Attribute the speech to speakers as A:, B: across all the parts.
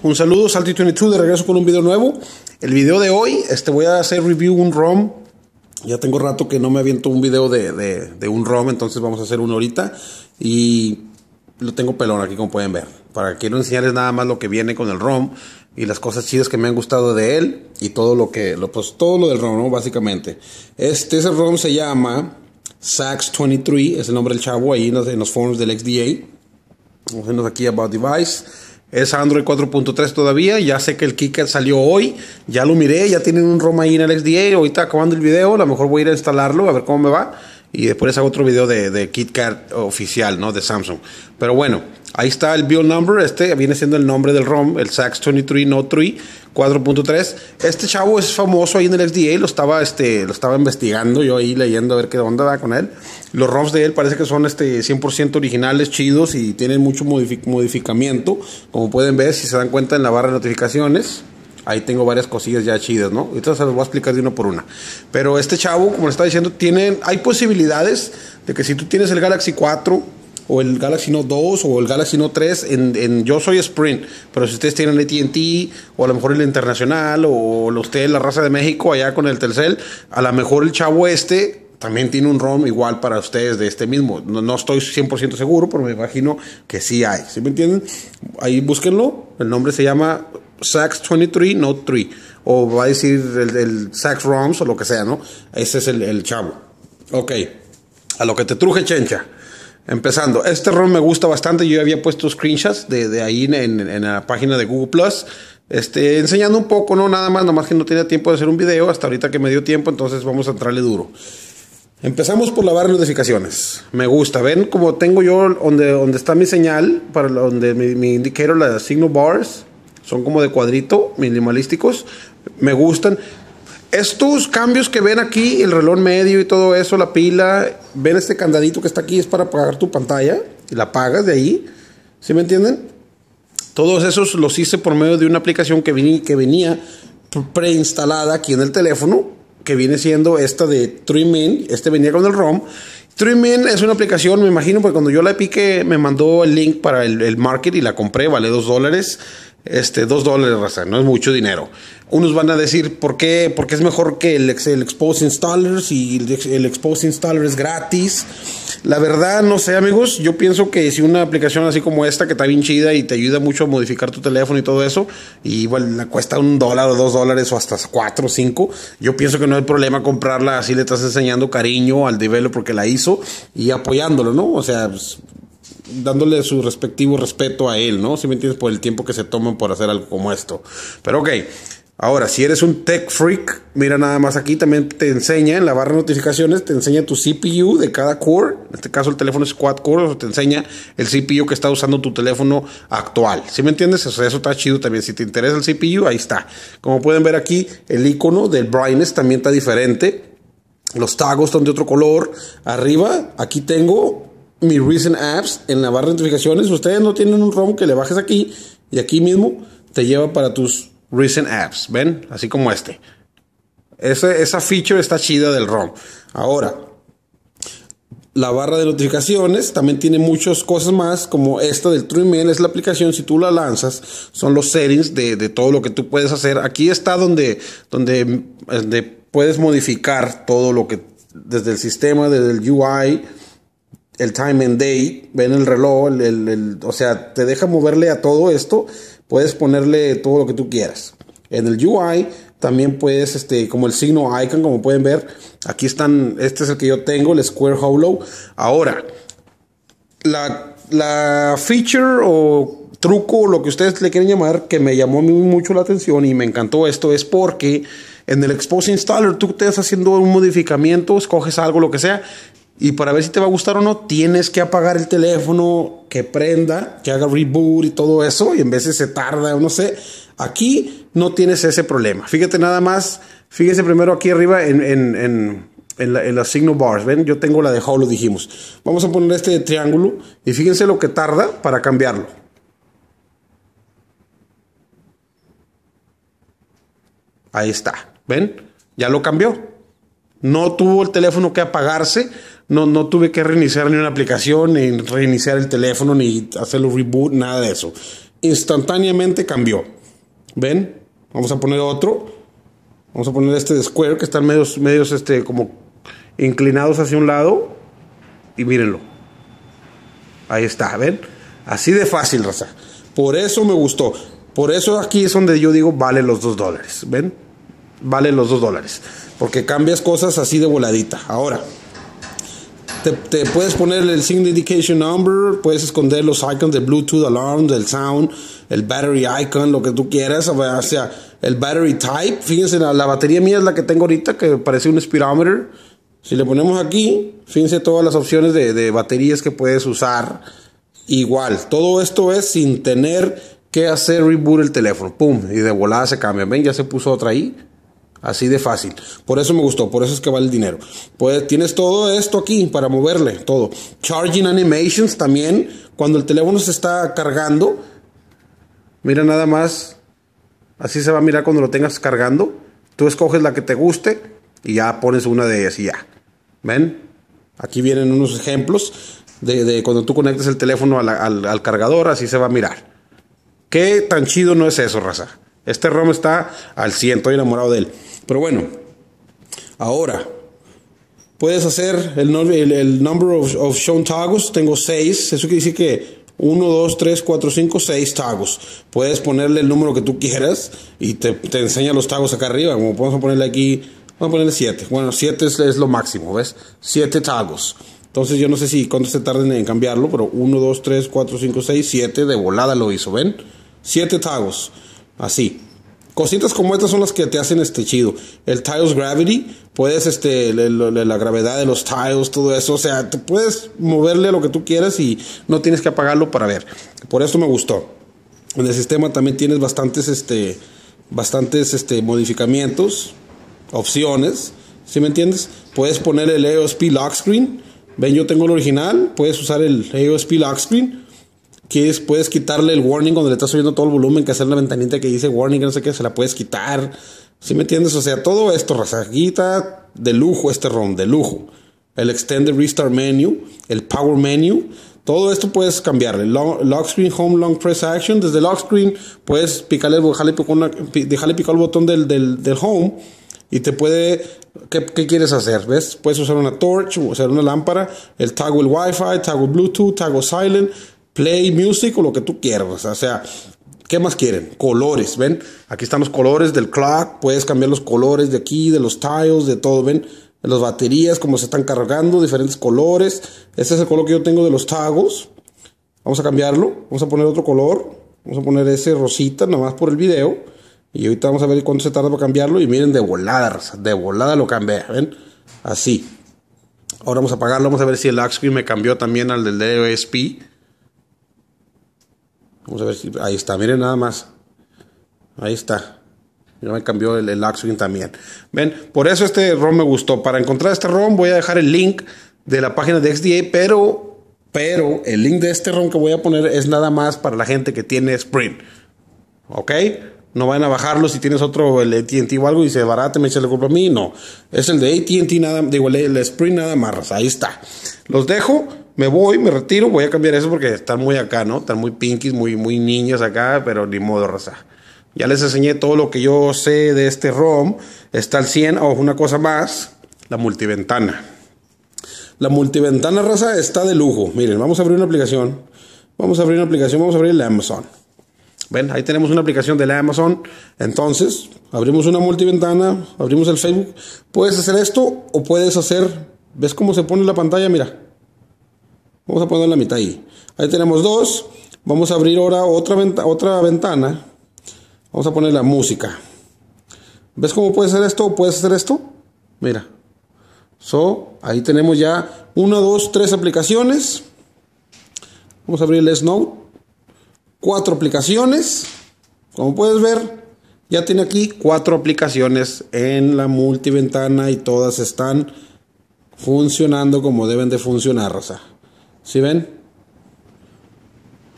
A: Un saludo, Salty22 de regreso con un video nuevo. El video de hoy, este voy a hacer review un ROM. Ya tengo rato que no me aviento un video de, de, un ROM, entonces vamos a hacer uno ahorita. Y lo tengo pelón aquí como pueden ver. Para quiero enseñarles nada más lo que viene con el ROM y las cosas chidas que me han gustado de él y todo lo que, lo, pues todo lo del ROM. Básicamente. Este, ese ROM se llama Sax23, es el nombre del chavo ahí en los, en forums del XDA. Vamos a aquí About Device. Es Android 4.3 todavía. Ya sé que el Kicker salió hoy. Ya lo miré. Ya tienen un ROM ahí en el XDA. Ahorita acabando el video. A lo mejor voy a ir a instalarlo. A ver cómo me va. Y después hago otro video de, de KitKat oficial, ¿no? De Samsung. Pero bueno, ahí está el build number. Este viene siendo el nombre del ROM. El SAX23 No 3 4.3. Este chavo es famoso ahí en el XDA. Lo estaba, este, lo estaba investigando. Yo ahí leyendo a ver qué onda va con él. Los ROMs de él parece que son este 100% originales, chidos y tienen mucho modificamiento. Como pueden ver, si se dan cuenta en la barra de notificaciones. Ahí tengo varias cosillas ya chidas, ¿no? Ahorita se las voy a explicar de uno por una. Pero este chavo, como le estaba diciendo, tiene, hay posibilidades de que si tú tienes el Galaxy 4 o el Galaxy Note 2 o el Galaxy Note 3 en, en yo soy Sprint, pero si ustedes tienen AT&T o a lo mejor el Internacional o ustedes la raza de México allá con el Telcel, a lo mejor el chavo este también tiene un ROM igual para ustedes de este mismo. No, estoy 100% seguro, pero me imagino que sí hay. ¿Sí me entienden? Ahí búsquenlo. El nombre se llama Sax 23 Note 3. O va a decir el, Sax ROMs o lo que sea, ¿no? Ese es el, chavo. Ok. A lo que te truje, chencha. Empezando, este ROM me gusta bastante. Yo había puesto screenshots de, ahí en, la página de Google Plus. Este, enseñando un poco, no nada más, que no tenía tiempo de hacer un video. Hasta ahorita que me dio tiempo, entonces vamos a entrarle duro. Empezamos por la barra de notificaciones. Me gusta. Ven como tengo yo donde, donde está mi señal, para donde mi, mi indicator, las signal bars, son como de cuadrito, minimalísticos. Me gustan. Estos cambios que ven aquí, el reloj medio y todo eso, la pila, ven este candadito que está aquí, es para apagar tu pantalla y la apagas de ahí. ¿Sí me entienden? Todos esos los hice por medio de una aplicación que venía, que venía preinstalada aquí en el teléfono que viene siendo esta de Trimin. Este venía con el ROM. Trimin es una aplicación, me imagino, porque cuando yo la piqué me mandó el link para el, el market y la compré, vale dos dólares. Este, dos dólares, raza, no es mucho dinero. Unos van a decir, ¿por qué? Porque es mejor que el, el Expose Installer y el, el Expose Installer es gratis. La verdad, no sé, amigos. Yo pienso que si una aplicación así como esta, que está bien chida y te ayuda mucho a modificar tu teléfono y todo eso, y cuesta un dólar o dos dólares o hasta cuatro o cinco, yo pienso que no hay problema comprarla así le estás enseñando cariño al developer que la hizo y apoyándolo, ¿no? O sea, pues, dándole su respectivo respeto a él, ¿no? Si me entiendes, por el tiempo que se toman por hacer algo como esto. Pero ok. Ahora, si eres un tech freak, mira nada más aquí, también te enseña en la barra de notificaciones, te enseña tu CPU de cada core. En este caso el teléfono es quad core, o te enseña el CPU que está usando tu teléfono actual. ¿Sí me entiendes? Eso, eso está chido también. Si te interesa el CPU, ahí está. Como pueden ver aquí, el icono del brightness también está diferente. Los tagos están de otro color. Arriba, aquí tengo mi recent apps en la barra de notificaciones. Ustedes no tienen un ROM que le bajes aquí y aquí mismo te lleva para tus Recent Apps, ¿ven? Así como este. esa feature está chida del ROM. Ahora, la barra de notificaciones también tiene muchas cosas más, como esta del TrueMail, es la aplicación, si tú la lanzas, son los settings de, todo lo que tú puedes hacer. Aquí está donde, donde puedes modificar todo lo que, desde el sistema, desde el UI, el time and date, ven el reloj, el, o sea, te deja moverle a todo esto puedes ponerle todo lo que tú quieras. En el UI también puedes, este, como el signo icon, como pueden ver, aquí están, este es el que yo tengo, el Square Hollow. Ahora, la, la feature o truco, lo que ustedes le quieren llamar, que me llamó a mucho la atención y me encantó esto, es porque en el Expose Installer tú te estás haciendo un modificamiento, escoges algo, lo que sea, y para ver si te va a gustar o no, tienes que apagar el teléfono, que prenda, que haga reboot y todo eso, y en veces se tarda o no sé. Aquí no tienes ese problema. Fíjate nada más, fíjese primero aquí arriba en, en, en, en, la, en las signal bars. ¿Ven? Yo tengo la de Holo, dijimos. Vamos a poner este triángulo y fíjense lo que tarda para cambiarlo. Ahí está. ¿Ven? Ya lo cambió. No tuvo el teléfono que apagarse no, no tuve que reiniciar ni una aplicación, ni reiniciar el teléfono, ni hacerlo reboot, nada de eso. instantáneamente cambió. ¿Ven? Vamos a poner otro. Vamos a poner este de Square que están medios, medios este, como inclinados hacia un lado. Y mírenlo. Ahí está, ¿ven? Así de fácil, raza. Por eso me gustó. Por eso aquí es donde yo digo vale los dos dólares. ¿Ven? Vale los dos dólares. Porque cambias cosas así de voladita. Ahora, te, puedes poner el Signal Indication Number, puedes esconder los icons de Bluetooth Alarm, del Sound, el Battery Icon, lo que tú quieras, o sea, el Battery Type. Fíjense, la, la batería mía es la que tengo ahorita, que parece un speedometer. Si le ponemos aquí, fíjense todas las opciones de, de baterías que puedes usar. Igual, todo esto es sin tener que hacer reboot el teléfono. Pum, y de volada se cambia. Ven, ya se puso otra ahí. Así de fácil. Por eso me gustó, por eso es que vale el dinero. Pues tienes todo esto aquí para moverle, todo. Charging animations también, cuando el teléfono se está cargando. Mira nada más. Así se va a mirar cuando lo tengas cargando. Tú escoges la que te guste y ya pones una de ellas y ya. ¿Ven? Aquí vienen unos ejemplos de, cuando tú conectas el teléfono al, al cargador, así se va a mirar. ¿Qué tan chido no es eso, raza? Este ROM está al 100, estoy enamorado de él. Pero bueno, ahora puedes hacer el, el, number of, shown tags. Tengo 6. Eso quiere decir que 1, 2, 3, 4, 5, 6 tags. Puedes ponerle el número que tú quieras y te, te enseña los tags acá arriba. Como podemos ponerle aquí, vamos a ponerle 7. Bueno, 7 es, es, lo máximo, ¿ves? 7 tags. Entonces yo no sé si cuánto se tarden en cambiarlo, pero 1, 2, 3, 4, 5, 6, 7 de volada lo hizo, ¿ven? 7 tags. Así. Cositas como estas son las que te hacen este chido. El Tiles Gravity, puedes, este, la gravedad de los tiles, todo eso. O sea, puedes moverle lo que tú quieras y no tienes que apagarlo para ver. Por eso me gustó. En el sistema también tienes bastantes, este, bastantes, este, modificamientos, opciones. ¿Sí me entiendes? Puedes poner el AOSP Lock Screen. Ven, yo tengo el original. Puedes usar el AOSP Lock Screen quieres, puedes quitarle el warning cuando le estás subiendo todo el volumen, que hacer una ventanita que dice warning, no sé qué, se la puedes quitar. ¿Sí me entiendes? O sea, todo esto, raza, de lujo este ROM, de lujo. El Extended Restart Menu, el Power Menu, todo esto puedes cambiarle. Lock Screen Home Long Press Action, desde Lock Screen puedes picarle, dejarle, picar el botón del, del, del Home y te puede ¿Qué, ¿qué, quieres hacer? ¿Ves? Puedes usar una torch, usar una lámpara, el toggle Wi-Fi, toggle Bluetooth, toggle Silent, play music o lo que tú quieras. O sea, ¿qué más quieren? Colores, ¿ven? Aquí están los colores del clock. Puedes cambiar los colores de aquí, de los tiles, de todo, ¿ven? De las baterías, cómo se están cargando, diferentes colores. Este es el color que yo tengo de los tagos. Vamos a cambiarlo. Vamos a poner otro color. Vamos a poner ese rosita, nada más por el video. Y ahorita vamos a ver cuánto se tarda para cambiarlo. Y miren, de volada, de volada lo cambié, ¿ven? Así. Ahora vamos a apagarlo. Vamos a ver si el screen me cambió también al del DOSP. Vamos a ver si. Ahí está, miren nada más. Ahí está. Ya me cambió el, el también. Ven, por eso este ROM me gustó. Para encontrar este ROM voy a dejar el link de la página de XDA, pero, pero el link de este ROM que voy a poner es nada más para la gente que tiene Sprint. ¿Ok? No van a bajarlo si tienes otro, el ATT o algo y se barate, me echa la culpa a mí. No. Es el de ATT nada, digo, el Sprint nada más. Ahí está. Los dejo me voy, me retiro, voy a cambiar eso porque están muy acá, ¿no? Están muy pinkies, muy, muy niños acá, pero ni modo, raza. Ya les enseñé todo lo que yo sé de este ROM. Está al 100, o una cosa más, la multiventana. La multiventana, raza, está de lujo. Miren, vamos a abrir una aplicación. Vamos a abrir una aplicación, vamos a abrir la Amazon. Ven, ahí tenemos una aplicación de la Amazon. Entonces, abrimos una multiventana, abrimos el Facebook. Puedes hacer esto o puedes hacer, ¿ves cómo se pone la pantalla? Mira. Vamos a poner la mitad ahí. Ahí tenemos dos. Vamos a abrir ahora otra, otra ventana. Vamos a poner la música. ¿Ves cómo puede ser esto? ¿Puedes hacer esto? Mira. So, ahí tenemos ya una, dos, tres aplicaciones. Vamos a abrir el Snow. Cuatro aplicaciones. Como puedes ver, ya tiene aquí cuatro aplicaciones en la multiventana y todas están funcionando como deben de funcionar, Rosa. ¿Sí ven?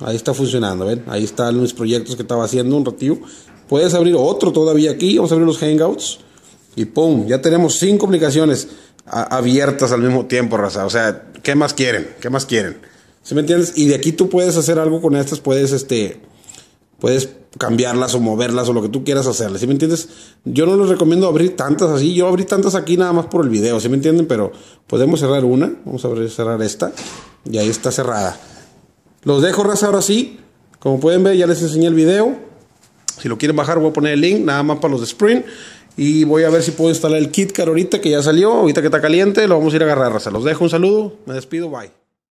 A: Ahí está funcionando, ¿ven? Ahí están mis proyectos que estaba haciendo un ratito. Puedes abrir otro todavía aquí. Vamos a abrir los Hangouts. Y ¡pum! Ya tenemos cinco aplicaciones abiertas al mismo tiempo, raza. O sea, ¿qué más quieren? ¿Qué más quieren? ¿Sí me entiendes? Y de aquí tú puedes hacer algo con estas. Puedes, este... puedes cambiarlas o moverlas o lo que tú quieras hacerle, ¿sí me entiendes? Yo no les recomiendo abrir tantas así, yo abrí tantas aquí nada más por el video, ¿sí me entienden? Pero podemos cerrar una, vamos a cerrar esta, y ahí está cerrada. Los dejo, raza, ahora sí, como pueden ver ya les enseñé el video, si lo quieren bajar voy a poner el link, nada más para los de Sprint, y voy a ver si puedo instalar el KitKat ahorita que ya salió, ahorita que está caliente, lo vamos a ir a agarrar, raza. Los dejo, un saludo, me despido, bye.